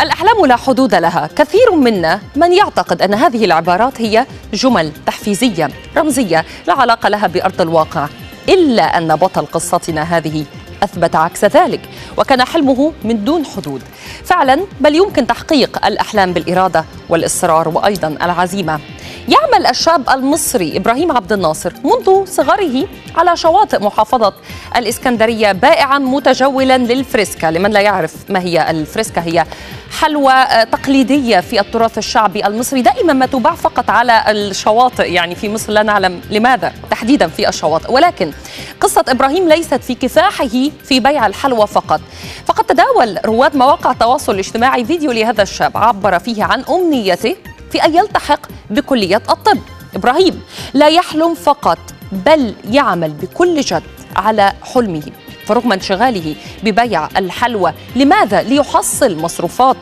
الأحلام لا حدود لها. كثير منا من يعتقد أن هذه العبارات هي جمل تحفيزية رمزية لا علاقة لها بأرض الواقع إلا أن بطل قصتنا هذه أثبت عكس ذلك وكان حلمه من دون حدود. فعلا بل يمكن تحقيق الأحلام بالإرادة والإصرار وأيضا العزيمة. يعمل الشاب المصري إبراهيم عبد الناصر منذ صغره على شواطئ محافظة الإسكندرية بائعا متجولا للفريسكا لمن لا يعرف ما هي الفريسكا هي حلوى تقليدية في التراث الشعبي المصري دائما ما تباع فقط على الشواطئ يعني في مصر لا نعلم لماذا تحديدا في الشواطئ. ولكن قصة إبراهيم ليست في كفاحه في بيع الحلوى فقط. فقد تداول رواد مواقع التواصل الاجتماعي فيديو لهذا الشاب عبر فيه عن أمنيته في أن يلتحق بكلية الطب. إبراهيم لا يحلم فقط بل يعمل بكل جد على حلمه. فرغم انشغاله ببيع الحلوى لماذا ليحصل مصروفات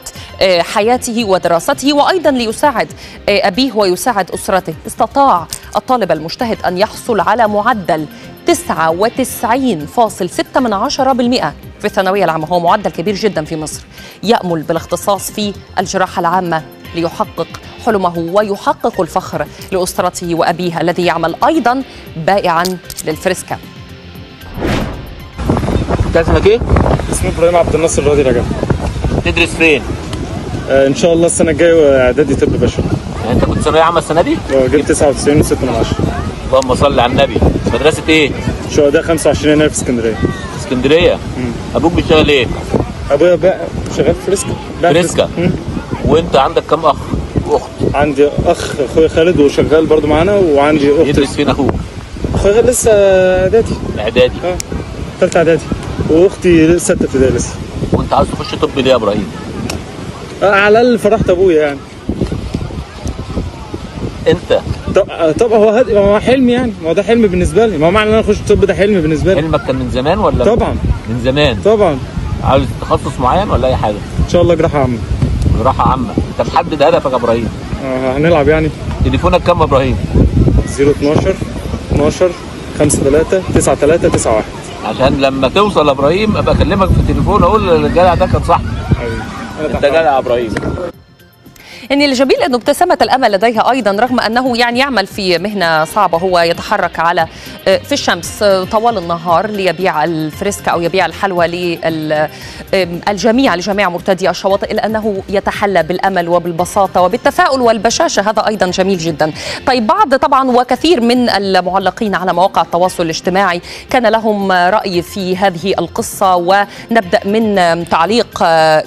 حياته ودراسته؟ وأيضا ليساعد أبيه ويساعد أسرته. استطاع الطالب المجتهد أن يحصل على معدل 99.6% في الثانوية العامة. هو معدل كبير جدا في مصر. يأمل بالاختصاص في الجراحة العامة. ليحقق حلمه ويحقق الفخر لأسرته وأبيه الذي يعمل أيضا بائعا للفريسكا انت اسمك إيه؟ اسمي إبراهيم عبد الناصر راضي رجب تدرس فين؟ آه إن شاء الله السنة الجاية اعدادي طب بشري يعني أنت كنت ثانوية عامة السنة دي؟ آه، جبت 99 و6 من 10 اللهم صل على النبي مدرسة إيه؟ شهداء 25 يناير في اسكندرية اسكندرية أبوك بيشتغل إيه؟ أبويا بقى شغال فريسكا فريسكا. وانت عندك كام أخ؟ واخت؟ عندي أخ اخويا خالد وشغال برضو معانا وعندي أخت. يدرس فين أخوك؟ اخويا لسه إعدادي. إعدادي. آه ثالثه إعدادي. وأختي ستة ابتدائي لسه. وانت عاوز تخش طب ليه يا إبراهيم؟ آه على الأقل فرحت أبويا يعني. أنت؟ طب آه، طب هو هد... هو حلم يعني. ما هو ده حلم بالنسبة لي. ما هو معنى إن أنا أخش طب ده حلم بالنسبة لي. حلمك كان من زمان ولا؟ طبعا. من زمان. طبعا. عاوز تخصص معين ولا أي حاجة؟ إن شاء الله جراحة عامة. جراحه عامة. انت محدد هدفك يا إبراهيم. آه هنلعب يعني. تليفونك كام يا إبراهيم؟ 012 12 5 3 9 3 9 1 عشان لما توصل يا إبراهيم أبقى أكلمك في التليفون أقول الجدع ده كان صاحبي أنت جدع يا إبراهيم. يعني الجميل أنه ابتسامه الأمل لديها أيضا رغم أنه يعني يعمل في مهنة صعبة هو يتحرك على في الشمس طوال النهار ليبيع الفريسكا أو يبيع الحلوى للجميع لجميع مرتدي الشواطئ الا انه يتحلى بالأمل وبالبساطة وبالتفاؤل والبشاشة هذا أيضا جميل جدا. طيب بعض طبعا وكثير من المعلقين على مواقع التواصل الاجتماعي كان لهم رأي في هذه القصة ونبدأ من تعليق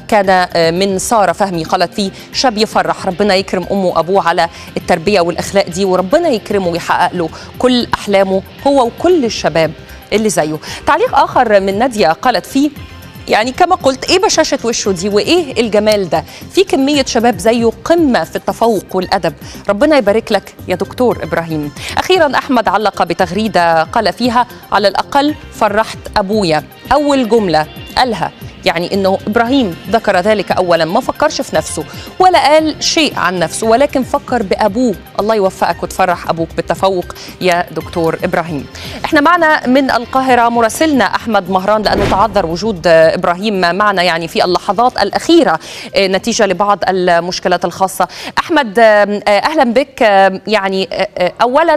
كان من سارة فهمي قالت فيه شاب يفرح ربنا يكرم أمه وأبوه على التربية والأخلاق دي وربنا يكرمه ويحقق له كل أحلامه هو وكل الشباب اللي زيه. تعليق آخر من نادية قالت فيه يعني كما قلت إيه بشاشة وشه دي؟ وإيه الجمال ده؟ في كمية شباب زيه قمة في التفوق والأدب. ربنا يبارك لك يا دكتور إبراهيم. أخيرا أحمد علق بتغريدة قال فيها على الأقل فرحت أبويا. أول جملة قالها يعني إنه إبراهيم ذكر ذلك اولا ما فكرش في نفسه ولا قال شيء عن نفسه ولكن فكر بأبوه. الله يوفقك وتفرح أبوك بالتفوق يا دكتور إبراهيم. إحنا معنا من القاهرة مراسلنا أحمد مهران لأنه تعذر وجود إبراهيم معنا يعني في اللحظات الأخيرة نتيجة لبعض المشكلات الخاصة. أحمد أهلا بك يعني اولا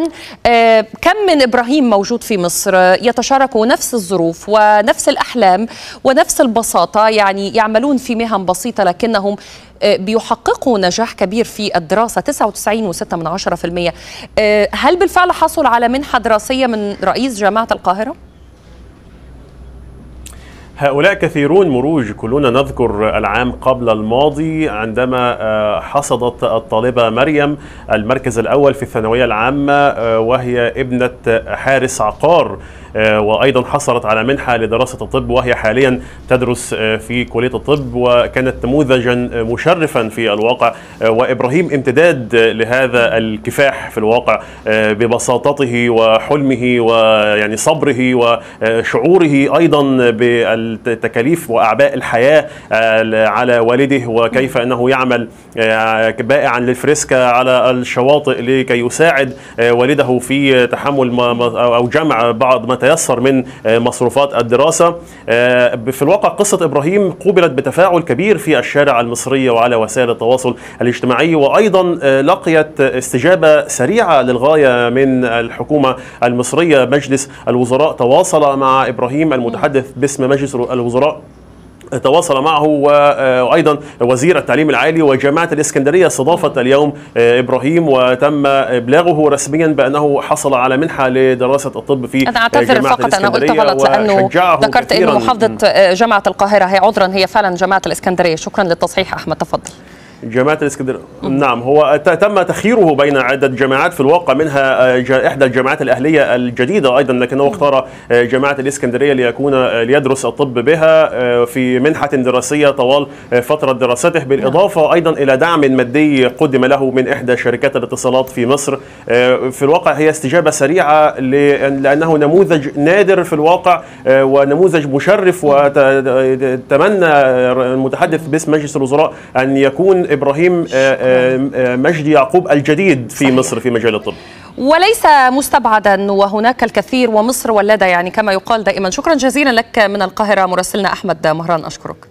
كم من إبراهيم موجود في مصر؟ يتشاركوا نفس الظروف ونفس الأحلام ونفس البساطة. يعني يعملون في مهن بسيطة لكنهم بيحققوا نجاح كبير في الدراسة 99.6 من عشرة في المية هل بالفعل حصل على منحة دراسية من رئيس جامعة القاهرة؟ هؤلاء كثيرون مروج كلنا نذكر العام قبل الماضي عندما حصدت الطالبة مريم المركز الأول في الثانوية العامة وهي ابنة حارس عقار وأيضا حصلت على منحة لدراسة الطب وهي حاليا تدرس في كلية الطب وكانت نموذجا مشرفا في الواقع وإبراهيم امتداد لهذا الكفاح في الواقع ببساطته وحلمه ويعني صبره وشعوره أيضا بال التكاليف وأعباء الحياة على والده وكيف أنه يعمل بائعا للفريسكا على الشواطئ لكي يساعد والده في تحمل أو جمع بعض ما تيسر من مصروفات الدراسة. في الواقع قصة إبراهيم قوبلت بتفاعل كبير في الشارع المصري وعلى وسائل التواصل الاجتماعي وأيضا لقيت استجابة سريعة للغاية من الحكومة المصرية. مجلس الوزراء تواصل مع إبراهيم المتحدث باسم مجلس الوزراء تواصل معه وأيضا وزير التعليم العالي وجامعة الإسكندرية استضافت اليوم إبراهيم وتم إبلاغه رسميا بأنه حصل على منحة لدراسة الطب في أنا أعتذر فقط أنا قلت غلط لأنه ذكرت إنه محافظة جامعة القاهرة. هي عذرا هي فعلا جامعة الإسكندرية. شكرا للتصحيح أحمد تفضل. جامعة الاسكندرية نعم هو تم تخييره بين عدة جامعات في الواقع منها إحدى الجامعات الأهلية الجديدة أيضا لكنه اختار جامعة الإسكندرية ليكون ليدرس الطب بها في منحة دراسية طوال فترة دراسته. بالإضافة أيضا إلى دعم مادي قدم له من إحدى شركات الاتصالات في مصر في الواقع هي استجابة سريعة لأنه نموذج نادر في الواقع ونموذج مشرف وتمنى المتحدث باسم مجلس الوزراء أن يكون إبراهيم مجدي يعقوب الجديد في صحيح. مصر في مجال الطب. وليس مستبعدا وهناك الكثير ومصر ولدة يعني كما يقال دائما. شكرا جزيلا لك من القاهرة مراسلنا أحمد مهران أشكرك.